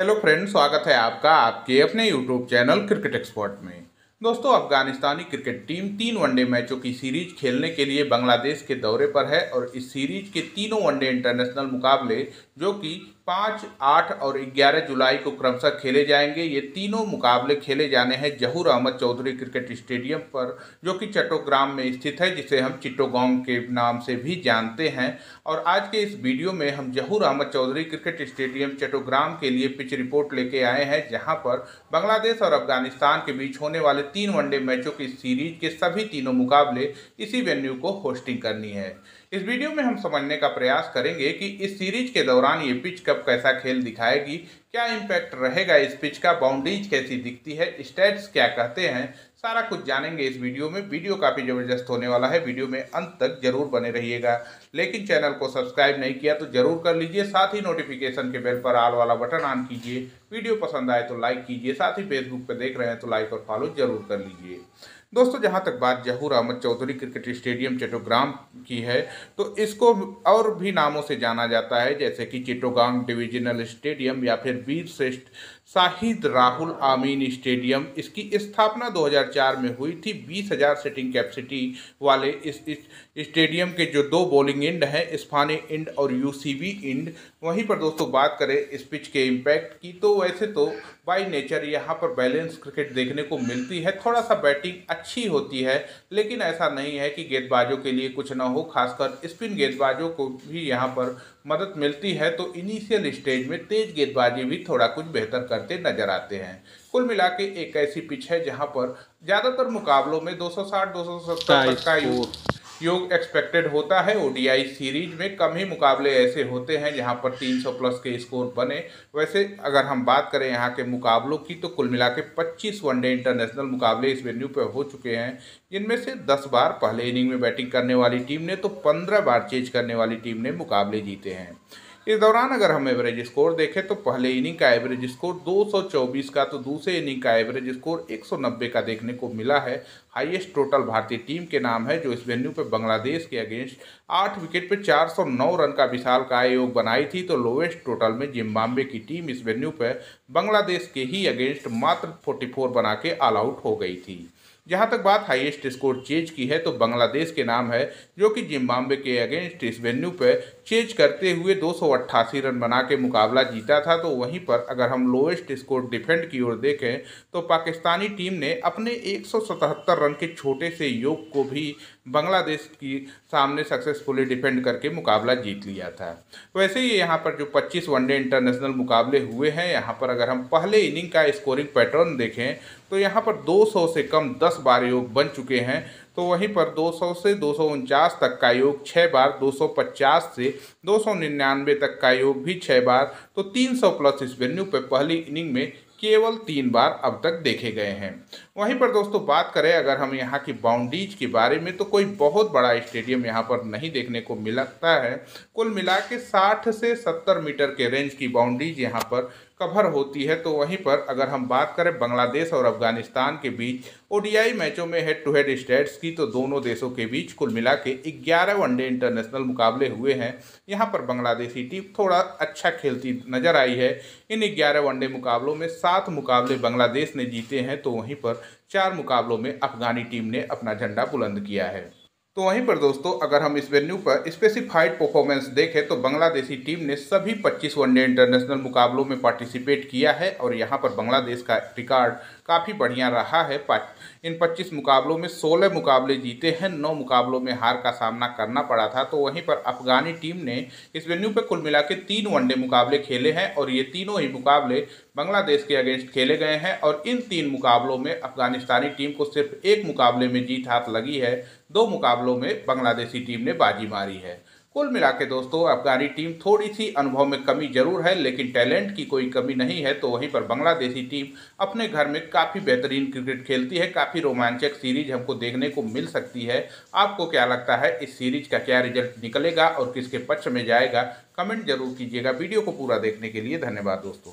Hello friend स्वागत है आपका आपके अपने यूट्यूब चैनल क्रिकेट एक्सपर्ट में। दोस्तों, अफगानिस्तानी क्रिकेट टीम तीन वनडे मैचों की सीरीज़ खेलने के लिए बांग्लादेश के दौरे पर है और इस सीरीज़ के तीनों वनडे इंटरनेशनल मुकाबले, जो कि पाँच, आठ और ग्यारह जुलाई को क्रमशः खेले जाएँगे, ये तीनों मुकाबले खेले जाने हैं जहूर अहमद चौधरी क्रिकेट स्टेडियम पर, जो कि चट्टोग्राम में स्थित है, जिसे हम चिट्टोगांव के नाम से भी जानते हैं। और आज के इस वीडियो में हम जहूर अहमद चौधरी क्रिकेट स्टेडियम चट्टोग्राम के लिए पिच रिपोर्ट लेके आए हैं, जहाँ पर बांग्लादेश और अफ़गानिस्तान के बीच होने वाले तीन वनडे मैचों की सीरीज़ के सभी तीनों मुकाबले इसी वेन्यू को होस्टिंग करनी है। इस वीडियो में हम समझने का प्रयास करेंगे कि इस सीरीज़ के दौरान ये पिच कब कैसा खेल दिखाएगी, क्या इम्पैक्ट रहेगा इस पिच का बाउंड्रीज कैसी दिखती है स्टेट्स क्या कहते हैं, सारा कुछ जानेंगे इस वीडियो में। वीडियो काफ़ी ज़बरदस्त होने वाला है, वीडियो में अंत तक ज़रूर बने रहिएगा। लेकिन चैनल को सब्सक्राइब नहीं किया तो ज़रूर कर लीजिए, साथ ही नोटिफिकेशन के बेल पर आल वाला बटन ऑन कीजिए। वीडियो पसंद आए तो लाइक कीजिए, साथ ही फेसबुक पर देख रहे हैं तो लाइक और फॉलो ज़रूर कर लीजिए। दोस्तों, जहाँ तक बात जहूर अहमद चौधरी क्रिकेट स्टेडियम चट्टोग्राम की है तो इसको और भी नामों से जाना जाता है, जैसे कि चिटोगांग डिविजनल स्टेडियम या फिर वीर श्रेष्ठ शाहिद राहुल आमीन स्टेडियम। इसकी स्थापना 2004 में हुई थी। बीस हज़ार सीटिंग कैपेसिटी वाले इस, स्टेडियम के जो दो बॉलिंग इंड हैं इस्फानी इंड और यूसीबी इंड वहीं पर दोस्तों बात करें इस पिच के इम्पैक्ट की तो वैसे तो बाई नेचर यहाँ पर बैलेंस क्रिकेट देखने को मिलती है। थोड़ा सा बैटिंग अच्छी होती है लेकिन ऐसा नहीं है कि गेंदबाजों के लिए कुछ ना हो। खासकर स्पिन गेंदबाजों को भी यहाँ पर मदद मिलती है तो इनिशियल स्टेज में तेज गेंदबाजी भी थोड़ा कुछ बेहतर करते नज़र आते हैं। कुल मिला के एक ऐसी पिच है जहाँ पर ज़्यादातर मुकाबलों में 260 270 तक का योग एक्सपेक्टेड होता है। ओडीआई सीरीज़ में कम ही मुकाबले ऐसे होते हैं जहाँ पर 300 प्लस के स्कोर बने। वैसे अगर हम बात करें यहाँ के मुकाबलों की तो कुल मिला के पच्चीस वनडे इंटरनेशनल मुकाबले इस वेन्यू पर हो चुके हैं। जिनमें से 10 बार पहले इनिंग में बैटिंग करने वाली टीम ने तो 15 बार चेज करने वाली टीम ने मुकाबले जीते हैं। इस दौरान अगर हम एवरेज स्कोर देखें तो पहले इनिंग का एवरेज स्कोर 224 का तो दूसरे इनिंग का एवरेज स्कोर 190 का देखने को मिला है। हाईएस्ट टोटल भारतीय टीम के नाम है, जो इस वेन्यू पर बांग्लादेश के अगेंस्ट आठ विकेट पर 409 रन का विशाल का योग बनाई थी तो लोवेस्ट टोटल में जिम्बाब्वे की टीम इस वेन्यू पर बांग्लादेश के ही अगेंस्ट मात्र 44 बना के ऑल आउट हो गई थी। जहाँ तक बात हाईएस्ट स्कोर चेज की है तो बांग्लादेश के नाम है, जो कि जिम्बाब्वे के अगेंस्ट इस वेन्यू पर चेज करते हुए दो सौ अट्ठासी रन बना के मुकाबला जीता था। तो वहीं पर अगर हम लोएस्ट स्कोर डिफेंड की ओर देखें तो पाकिस्तानी टीम ने अपने एक सौ सतहत्तर रन के छोटे से योग को भी बांग्लादेश की सामने सक्सेसफुली डिफेंड करके मुकाबला जीत लिया था। वैसे ही यहाँ पर जो 25 वनडे इंटरनेशनल मुकाबले हुए हैं, यहाँ पर अगर हम पहले इनिंग का स्कोरिंग पैटर्न देखें तो यहाँ पर 200 से कम 10 बार योग बन चुके हैं तो वहीं पर 200 से दो तक का योग छः बार 250 से दो तक का योग भी छः बार तो 300 प्लस इस वेन्यू पर पहली इनिंग में केवल तीन बार अब तक देखे गए हैं। वहीं पर दोस्तों बात करें, अगर हम यहाँ की बाउंड्रीज के बारे में तो कोई बहुत बड़ा स्टेडियम यहाँ पर नहीं देखने को मिलता है। कुल मिला के साठ से सत्तर मीटर के रेंज की बाउंड्रीज यहाँ पर कवर होती है तो वहीं पर अगर हम बात करें बांग्लादेश और अफ़गानिस्तान के बीच ओडीआई मैचों में हेड टू हेड स्टेट्स की तो दोनों देशों के बीच कुल मिला के ग्यारह वनडे इंटरनेशनल मुकाबले हुए हैं। यहाँ पर बांग्लादेशी टीम थोड़ा अच्छा खेलती नज़र आई है। इन ग्यारह वनडे मुकाबलों में सात मुकाबले बांग्लादेश ने जीते हैं तो वहीं पर चार मुकाबलों में अफगानी टीम ने अपना झंडा बुलंद किया है। तो वहीं पर दोस्तों, अगर हम इस वेन्यू पर स्पेसिफाइड परफॉर्मेंस देखें तो बांग्लादेशी टीम ने सभी 25 वनडे इंटरनेशनल मुकाबलों में पार्टिसिपेट किया है और यहाँ पर बांग्लादेश का रिकॉर्ड काफ़ी बढ़िया रहा है। इन 25 मुकाबलों में 16 मुकाबले जीते हैं 9 मुकाबलों में हार का सामना करना पड़ा था। तो वहीं पर अफगानी टीम ने इस वेन्यू पर कुल मिला तीन वनडे मुकाबले खेले हैं और ये तीनों ही मुकाबले बांग्लादेश के अगेंस्ट खेले गए हैं और इन तीन मुकाबलों में अफगानिस्तानी टीम को सिर्फ़ एक मुकाबले में जीत हाथ लगी है। दो मुकाबलों में बांग्लादेशी टीम ने बाजी मारी है। कुल मिला के दोस्तों, अफगानी टीम थोड़ी सी अनुभव में कमी ज़रूर है, लेकिन टैलेंट की कोई कमी नहीं है तो वहीं पर बांग्लादेशी टीम अपने घर में काफ़ी बेहतरीन क्रिकेट खेलती है, काफ़ी रोमांचक सीरीज़ हमको देखने को मिल सकती है। आपको क्या लगता है, इस सीरीज़ का क्या रिज़ल्ट निकलेगा और किसके पक्ष में जाएगा? कमेंट ज़रूर कीजिएगा। वीडियो को पूरा देखने के लिए धन्यवाद दोस्तों।